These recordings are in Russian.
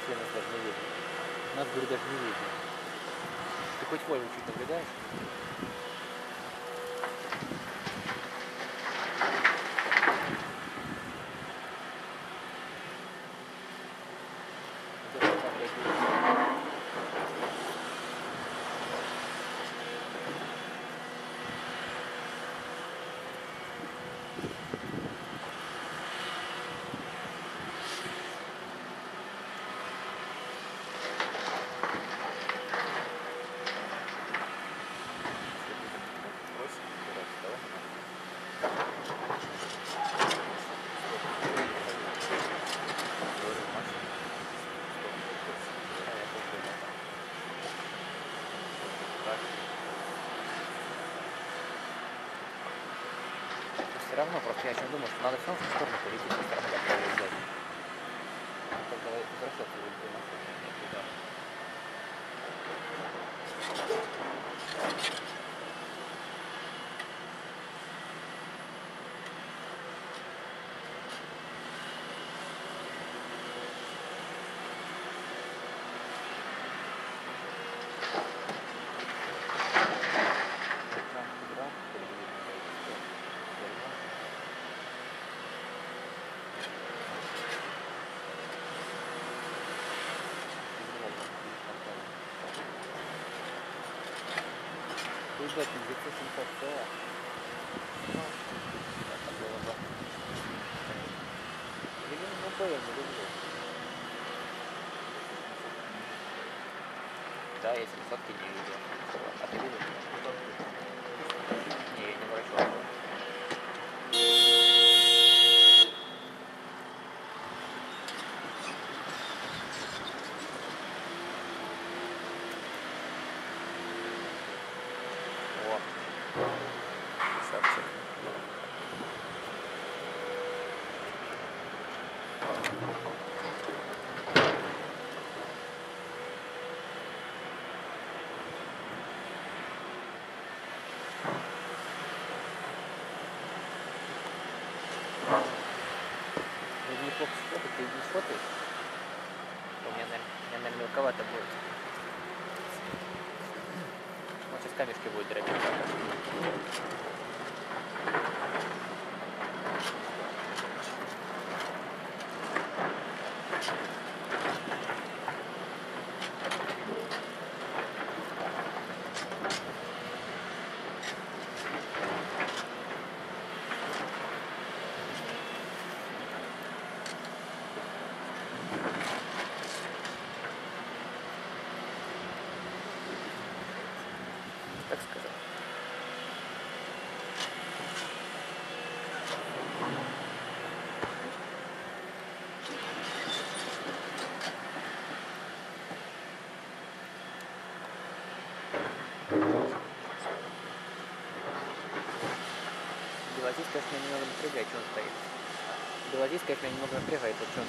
станции нас даже не видно. Нас, говорю, даже не видно. Ты хоть Вольву чуть наблюдаешь? Я сейчас думаю, что надо все в сторону полететь, со стороны как взять. Тогда возвращаться будет Ребят, 970 ц Ну, это было бы. Или ну, БМ, не люблю. Да, я 700 не видел. А ты видел? Камешки будет дробить. jak ja nie mogłem prywać podczas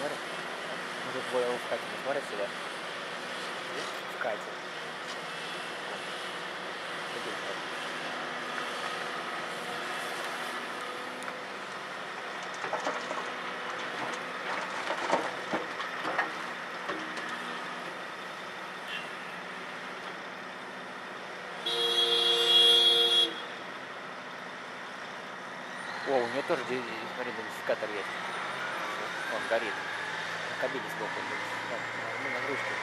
не смотрит? Может, двое в Кате не смотрят? В Кате. О, у нее тоже, смотри, идентификатор есть. Он горит. На кабине сбоку. Ну, на нагрузки.